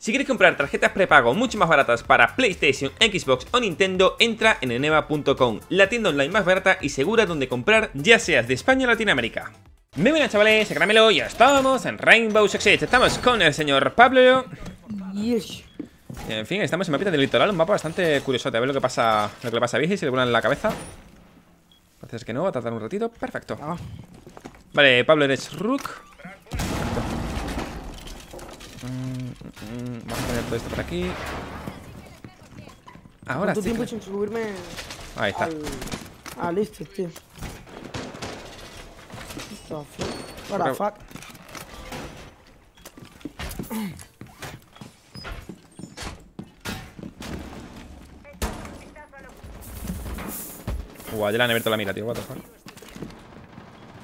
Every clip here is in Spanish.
Si quieres comprar tarjetas prepago mucho más baratas para PlayStation, Xbox o Nintendo, entra en eneva.com, la tienda online más barata y segura donde comprar, ya seas de España o Latinoamérica. Muy buenas chavales, Caramelo ya estamos en Rainbow Six. Estamos con el señor Pablo. En fin, estamos en mapita del litoral, un mapa bastante curioso. A ver lo que pasa, lo que le pasa a Vigi, si le vuelan en la cabeza. Parece que no, va a tardar un ratito. Perfecto. Ah. Vale, Pablo eres Rook. Mm, vamos a poner todo esto por aquí. Ahora ¿Cuánto sí. tiempo sin subirme Ahí está. al, al este, tío? What the fuck? Guau, ya le han abierto la mira, tío. What the fuck.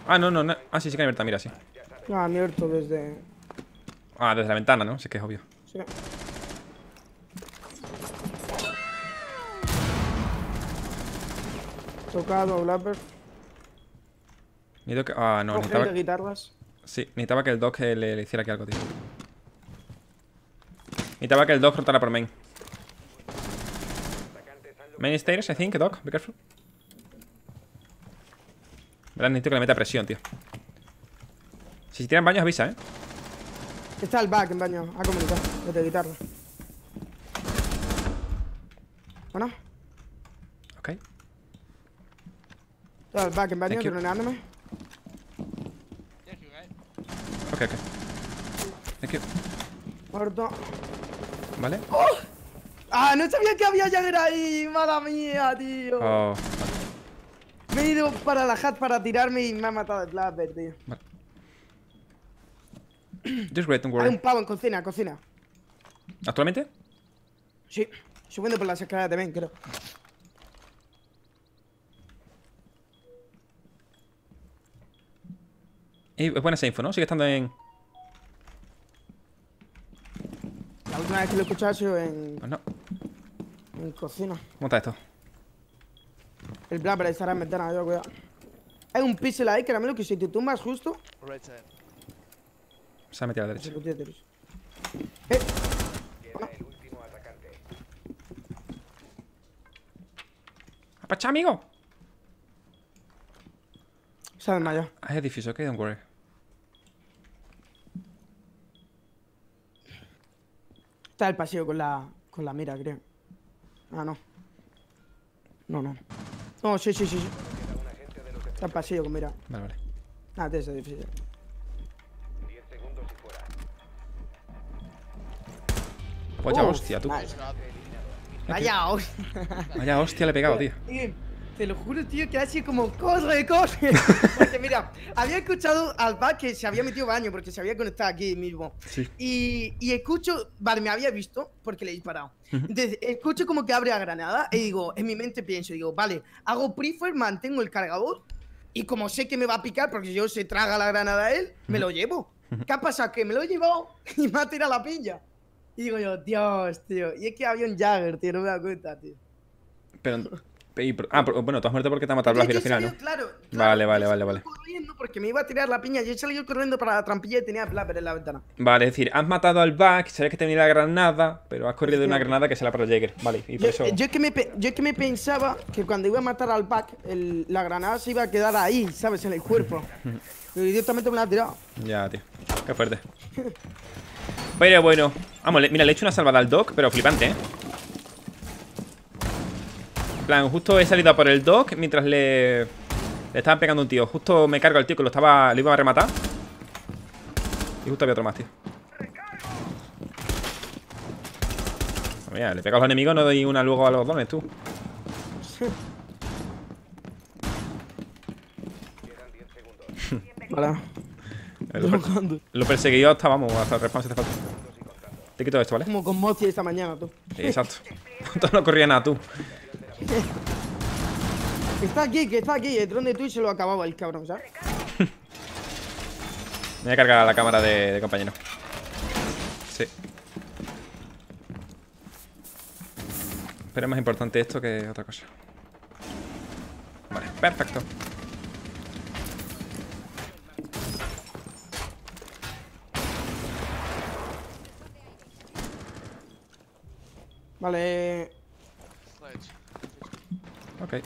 Ah, no, no, no. Ah, sí, sí que han abierto la mira, sí. No, abierto desde... Ah, desde la ventana, ¿no? Sí que es obvio. Sí. Tocado, Blapper. Necesito que... Ah, no, necesitaba... de guitarras. Sí, necesitaba que el Doc le, le hiciera aquí algo, tío. Necesitaba que el Doc rotara por main. Main stairs, I think, Doc. Be careful. Verás, necesito que le meta presión, tío. Si se tiran baños, avisa, ¿eh? Está el back en baño, a comunicar, desde guitarra. Bueno, Ok. está el back en baño, droneándome. Ok, ok. Thank you. Muerto. ¿Vale? ¡Ah! No sabía que había Jagger ahí, mala mía, tío. Oh, Me he ido para la hat para tirarme y me ha matado el Blapper, tío. vale. Just wait, don't Hay un pavo en cocina, cocina. ¿Actualmente? Sí, subiendo por las escaleras también, creo. Es buena esa info, ¿no? Sigue estando en... La última vez que lo he escuchado ha sido en, Pues no. en cocina. ¿Cómo está esto? El Blapper estará en ventana, yo cuidado. Hay un pixel ahí, caramelo, que si te tumbas justo, Right side. Se ha metido a la derecha. Eh, ¡Apacha, amigo! se ha desmayado. Ah, es difícil, ok, don't worry. Está el pasillo con la, con la mira, creo. Ah, no. No, no. No, sí, sí, sí. sí. Está el pasillo con mira. Vale, vale. Ah, ser difícil. Vaya Oh, hostia, tú. Vaya, hostia. Vaya hostia le he pegado, tío. Te lo juro, tío, que así como, corre, corre. Porque mira, había escuchado al back que se había metido baño porque se había conectado aquí mismo. Sí. Y, y escucho, vale, me había visto porque le he disparado. Entonces, escucho como que abre la granada y digo, en mi mente pienso, digo, vale, hago prefer, mantengo el cargador y como sé que me va a picar porque yo se traga la granada a él, me lo llevo. ¿Qué ha pasado? Que me lo he llevado y me ha tirado la piña. Y digo yo, Dios, tío. Y es que había un Jagger, tío, no me da cuenta, tío. Pero... y Ah, pero- bueno, tú has muerto porque te ha matado es al final, ¿no? Claro, claro, Vale, vale, vale, vale. corriendo porque me iba a tirar la piña. Yo he salido corriendo para la trampilla y tenía a Blapper en la ventana. Vale, es decir, has matado al back, sabes que tenía la granada, pero has corrido de una granada que se la para el Jäger. Vale, y por Yo, eso... yo es que me, yo es que me pensaba que cuando iba a matar al back, el- la granada se iba a quedar ahí, ¿sabes? En el cuerpo. Y directamente me la ha tirado. Ya, tío. Qué fuerte. Pero bueno. Vamos, le- mira, le he hecho una salvada al Doc, pero flipante, ¿eh? En plan, justo he salido a por el Doc mientras le... Le estaban pegando un tío. Justo me cargo al tío que lo estaba... Le iba a rematar. Y justo había otro más, tío. Mira, le pego a los enemigos, no doy una luego a los dones, tú. Vale. Lo, per- lo perseguí yo hasta, vamos, hasta el respawn si hace falta. Te quito esto, ¿vale? Como con Mozi esta mañana, tú. Exacto. Todo no corría nada, tú. Que está aquí, que está aquí. El dron de Twitch se lo acababa el cabrón, ¿sabes? Me voy a cargar la cámara de, de compañero. Sí. Pero es más importante esto que otra cosa. Vale, perfecto. Vale, Sledge. Ok.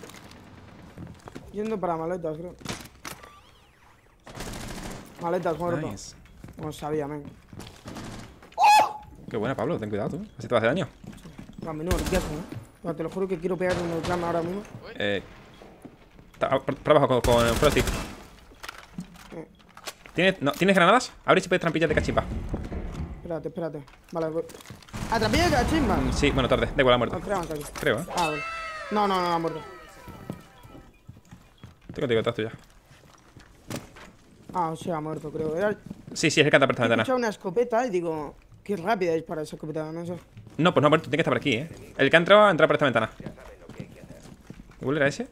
yendo para maletas, creo. Maletas, muerto. Nice. No sabía, men. Qué buena, Pablo. Ten cuidado tú. Así te va a hacer daño. A menudo riqueza, ¿eh? Bueno, te lo juro que quiero pegar un neutrama ahora mismo. Eh. está- por, por abajo con, con Frosty. ¿Tienes, no, ¿Tienes granadas? Abre si puedes trampillas de cachimba. Espérate, espérate. Vale, voy. ¿A de cachimba? Mm, Sí, bueno, tarde. Da igual, ha No, muerto. creo que aquí. Creo, ¿eh? Ah, vale. No, no, no, ha muerto. Contigo, estás tú ya. Ah, sí, ha muerto, creo. Era... Sí, sí, es el que anda por esta He una escopeta y digo, qué rápida es para esa escopeta, no sé. No, pues no ha muerto. Tiene que estar por aquí, ¿eh? El que ha entrado ha entrado por esta ventana. ¿Igual era ese?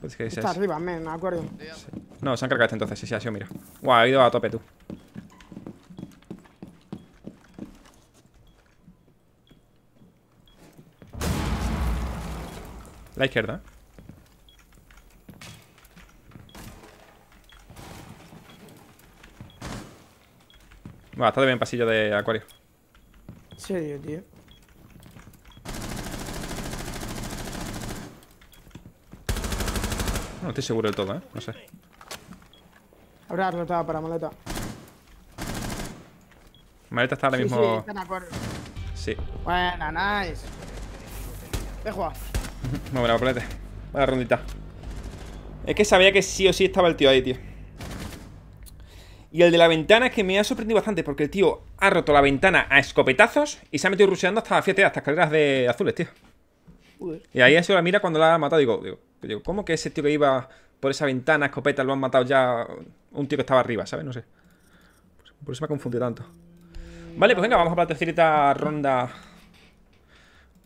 Pues que ese Está es. arriba, men, me acuerdo. No, se han cargado este entonces. Sí, sí, ha sido, mira. Guau, ha ido a tope tú. La izquierda. Va, está de bien pasillo de acuario. Serio, tío. No estoy seguro del todo, ¿eh? No sé. Habrá rotado para maleta. Maleta está ahora sí, sí, mismo. está en acuerdo. Sí. Buena, nice. Ve jugar. Muy buena, papelete. Buena rondita. Es que sabía que sí o sí estaba el tío ahí, tío. Y el de la ventana es que me ha sorprendido bastante porque el tío ha roto la ventana a escopetazos y se ha metido rusheando hasta, fíjate, hasta escaleras de azules, tío. Y ahí ha sido la mira cuando la ha matado. Digo, digo, digo, ¿cómo que ese tío que iba por esa ventana, escopeta, lo han matado ya un tío que estaba arriba, ¿sabes? No sé. Por- eso me ha confundido tanto. Vale, pues venga, vamos a para la tercerita ronda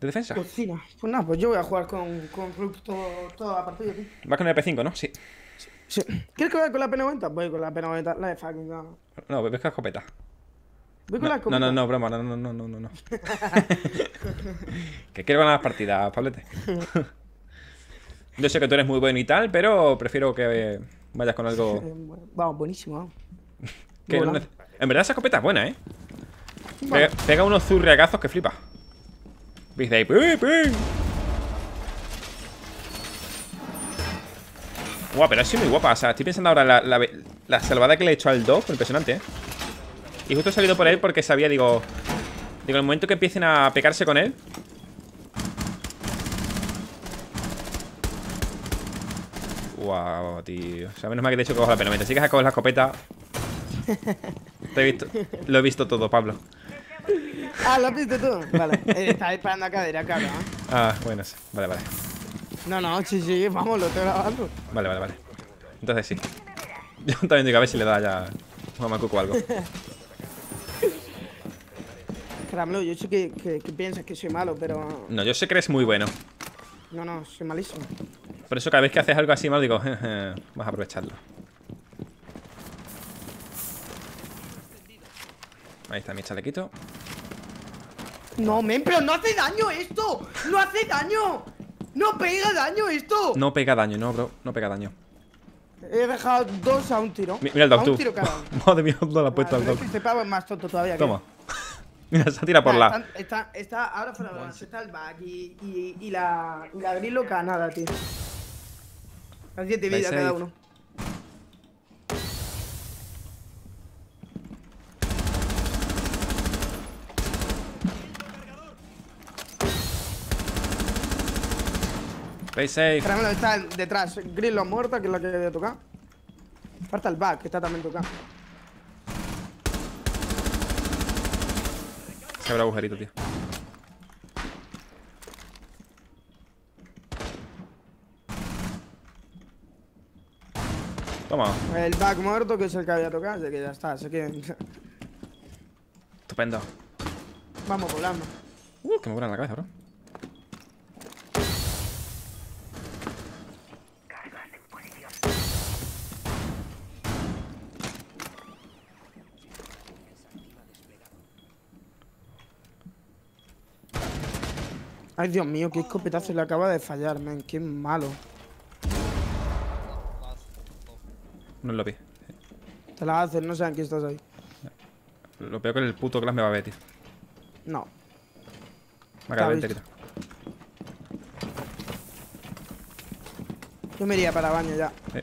de defensa. Cocina. Pues nada, pues yo voy a jugar con, con todo, toda la partida, tío. Vas con el P5, ¿no? Sí. Sí. ¿Quieres que vaya con la P90? Voy con la P90, la de fucking no. No, ves que escopeta. Voy con No, la no, escopeta. no, no, broma, no, no, no, no, no, no. que quiero ganar las partidas, Pablete. Yo sé que tú eres muy bueno y tal, pero prefiero que vayas con algo Eh, Vamos, buenísimo, vamos. que no En verdad esa escopeta es buena, ¿eh? Pega, pega unos zurriagazos que flipa. ¡Pim, pim! Guau, pero ha sido muy guapa. O sea, estoy pensando ahora la, la, salvada que le he hecho al dog, impresionante, ¿eh? Y justo he salido por él porque sabía, digo. Digo, el momento que empiecen a pegarse con él. Guau, tío. O sea, menos mal que te he dicho que la pena. Si que sacado la escopeta. Te he visto. Lo he visto todo, Pablo. Ah, ¿lo has visto tú? Vale. Eh, Estaba disparando a cadera, cabrón. Ah, bueno, sí. Vale, vale. No, no, sí, sí, vamos, lo estoy grabando. Vale, vale, vale. Entonces sí. Yo también digo a ver si le da ya un macuco o algo. Caramelo, yo sé que, que, que piensas que soy malo, pero. No, yo sé que eres muy bueno. No, no, soy malísimo. Por eso cada vez que haces algo así mal digo, vas a aprovecharlo. Ahí está mi chalequito. No, men, pero no hace daño esto. No hace daño. No pega daño esto. No pega daño, no, bro. No pega daño. He dejado dos a un tiro. Mi- Mira el dog, a tú. un tiro cada uno. Madre mía, no la ha puesto al dog. que Este pavo es más tonto todavía. Toma. Mira, se ha tirado por Ah, la. Está, está, está ahora fuera de balance, está el back y, y, y la, y la gris loca, nada, tío. Las 7 Vais vidas cada uno. Play safe. Caramelo está detrás. Gris lo muerto, que es la que había tocado. Falta el back, que está también tocado. Se abre agujerito, tío. Toma. El back muerto, que es el que había tocado, así que ya está. Así que Estupendo. vamos volando. Uh, que me vuelan la cabeza, bro. Ay, Dios mío, qué escopetazo le acaba de fallar, man. Qué malo. No lo vi. Te la hacen, no saben que estás ahí. Lo peor que el puto Glass me va a ver, tío. No. De Está enterito. Yo me iría para baño ya. Sí.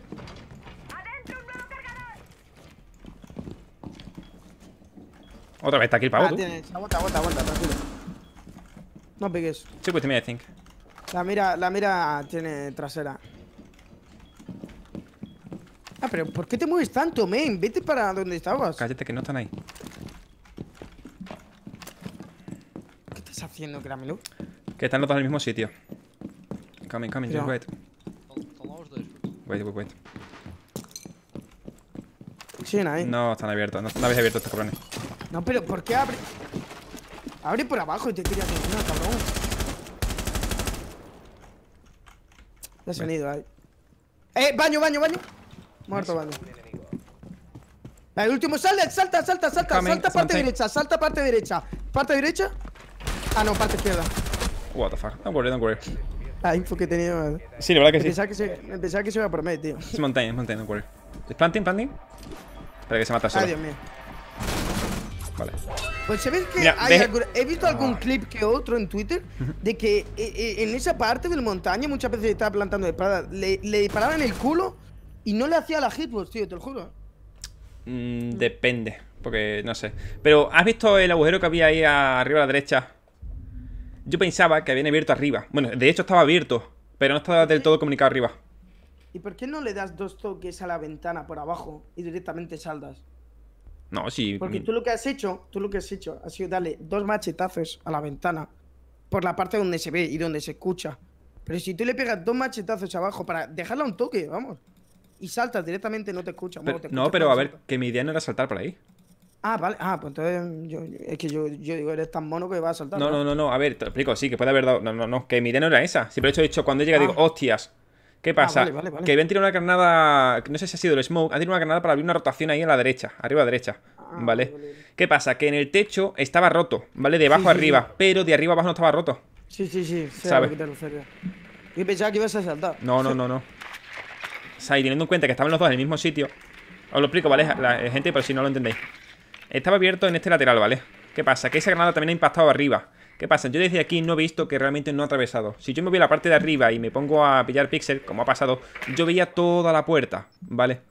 Otra vez está aquí el pavo, Ah, tú. tienes. Aguanta, aguanta, aguanta, tranquilo. No pegues. Sí, pues me I think. La mira, la mira tiene trasera. Ah, pero ¿por qué te mueves tanto, men? Vete para donde estabas. Cállate que no están ahí. ¿Qué estás haciendo, Cramelo? Que están los dos en el mismo sitio. Coming, coming, just wait. Wait, wait, wait. Siguen ahí. No. No están abiertos, no, no habéis abierto estos cabrones. pero ¿por qué abre? Abre por abajo y te tiras encima, cabrón. Ya se han ido ahí. ¡Eh! ¡Baño, baño, baño! Muerto baño. El último, salta, salta, salta, salta, Coming, salta parte something. derecha, salta parte derecha. ¿Parte derecha? Ah, no, parte izquierda. What the fuck. Don't worry, don't worry. La info que tenía. madre. Sí, la verdad que sí. Pensaba que se, pensaba que se iba por medio, tío. Es montaña, es montaña, don't worry. ¿Es planting, planting? Espera que se mata Ay, solo. Dios mío. Vale. Pues se ve que Mira, hay deje- algún- he visto algún clip que otro en Twitter de que eh, eh, en esa parte de la montaña muchas veces estaba plantando de espada, le, le disparaban en el culo y no le hacía la hitbox, tío, te lo juro. Mm, depende, porque no sé. Pero, ¿has visto el agujero que había ahí arriba a la derecha? Yo pensaba que habían abierto arriba. Bueno, de hecho estaba abierto, pero no estaba del todo comunicado arriba. ¿Y por qué no le das dos toques a la ventana por abajo y directamente saldas? No, sí. Porque mi- tú lo que has hecho, tú lo que has hecho ha sido darle dos machetazos a la ventana por la parte donde se ve y donde se escucha. Pero si tú le pegas dos machetazos abajo para dejarla un toque, vamos. Y saltas directamente, no te escucha. pero- no, pero a ver, que mi idea no era saltar por ahí. Ah, vale. Ah, pues entonces yo, es que yo, yo digo, eres tan mono que vas a saltar. No, no, no, no, a ver, te lo explico, sí, que puede haber dado. No, no, no, que mi idea no era esa. Siempre he hecho, dicho, cuando llega, Ah. digo, hostias. ¿Qué pasa? vale, vale, vale. Que habían tirado una granada. No sé si ha sido el smoke. Han tirado una granada para abrir una rotación ahí a la derecha, arriba a la derecha. Ah, ¿Vale? ¿Qué pasa? Que en el techo estaba roto, ¿vale? De abajo Sí, arriba, sí. pero de arriba abajo no estaba roto. Sí, sí, sí. Sé ¿Sabe? a lo que te refieres. Yo pensaba que ibas a saltar. No, no, no, no. O sea, y teniendo en cuenta que estaban los dos en el mismo sitio. Os lo explico, ¿vale? La, eh, gente, por si no lo entendéis. Estaba abierto en este lateral, ¿vale? ¿Qué pasa? Que esa granada también ha impactado arriba. ¿Qué pasa? Yo desde aquí no he visto que realmente no ha atravesado. Si yo me voy a la parte de arriba y me pongo a pillar pixel, como ha pasado, yo veía toda la puerta, ¿vale?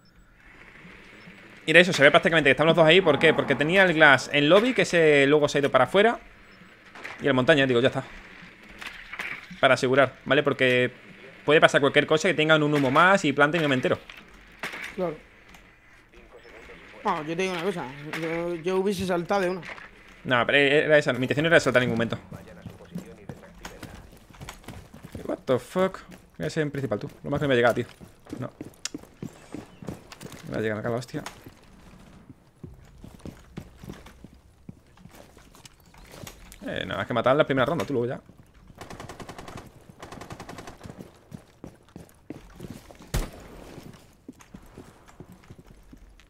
Y era eso, se ve prácticamente que están los dos ahí. ¿Por qué? Porque tenía el glass en lobby, que ese luego se ha ido para afuera. Y el montaña, digo, ya está. Para asegurar, ¿vale? Porque puede pasar cualquier cosa que tengan un humo más y planten y no me entero. Claro. No, yo te digo una cosa. Yo, yo hubiese saltado de una. No, pero era esa. Mi intención era saltar en ningún momento. What the fuck? Voy a ser en principal tú. Lo más que me ha llegado, tío. No. Me va a llegar acá la hostia. Eh, nada más que matar la primera ronda, tú luego ya.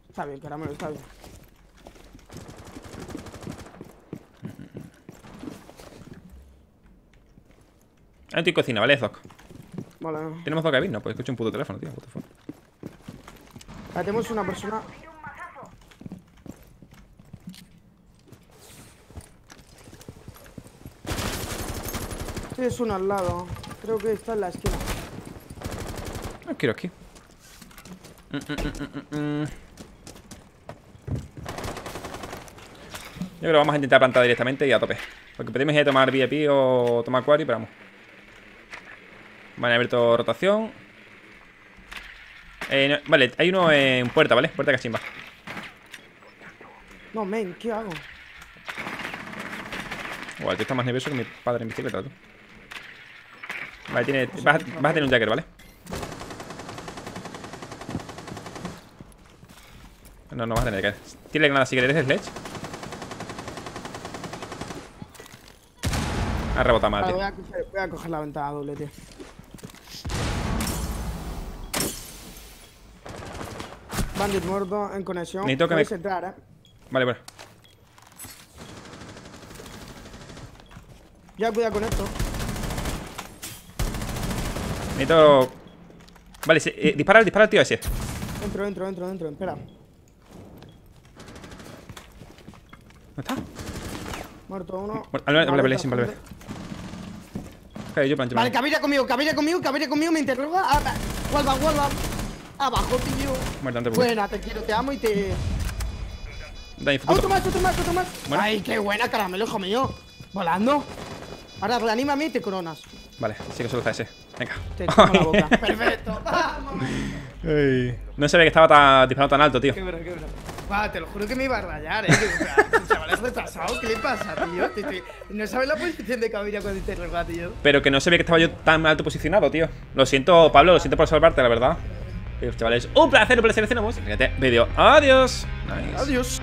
Está bien, caramelo, está bien. Ah, estoy cocina, ¿vale, Zoc? Vale. ¿Tenemos Zoc No, pues escucho un puto teléfono, tío. What the fuck. Tenemos una persona. Sí, es uno al lado. Creo que está en la esquina. No quiero aquí. Mm, mm, mm. Yo creo que vamos a intentar plantar directamente y a tope. Porque podemos ir a tomar VIP o tomar Quarry, pero vamos. Vale, abierto rotación. Eh, no- vale, hay uno en puerta, ¿vale? Puerta cachimba. No, men, ¿qué hago? Igual, tú estás más nervioso que mi padre en bicicleta, tú. Vale, tiene, vas, a- vas a tener un Jagger, ¿vale? No, no vas a tener Jagger. Tírale granada si quieres, Sledge. Ha rebotado mal, tío. voy, a coger, voy a coger la ventana doble, tío. Bandit muerto en conexión. Necesito que Puedes me- entrar, eh. Vale, bueno. Ya cuidado con esto. Necesito... Vale, eh, dispara, dispara al tío ese. Entro, entro, entro, entro. Espera. ¿Dónde está? Muerto uno. Vale, vale, sí, vale, vale. Yo, plancha. Vale, cabilla conmigo, cabilla conmigo, cabilla conmigo, me interroga. Ah, Guarda, guarda. Abajo, tío. Muerto, no te preocupes. Buena, te quiero, te amo y te. Futuro. Otro más, otro más, otro más. Bueno. Ay, qué buena, caramelo, hijo mío. Volando. Ahora reanímame y te coronas. Vale, sí que solo está ese. Venga. Te como la boca. Perfecto. Ay. No sabía que estaba tan, disparando tan alto, tío. Qué bueno, qué bueno. Te lo juro que me iba a rayar, eh. chaval es retrasado. ¿Qué le pasa, tío? Te- te- no sabes la posición de cabilla cuando te interroga, tío. Pero que no sabía que estaba yo tan alto posicionado, tío. Lo siento, Pablo, lo siento por salvarte, la verdad. Pero, chavales, un placer, un placer. Cenamos. Fíjate, vídeo. Adiós. Nice. Adiós.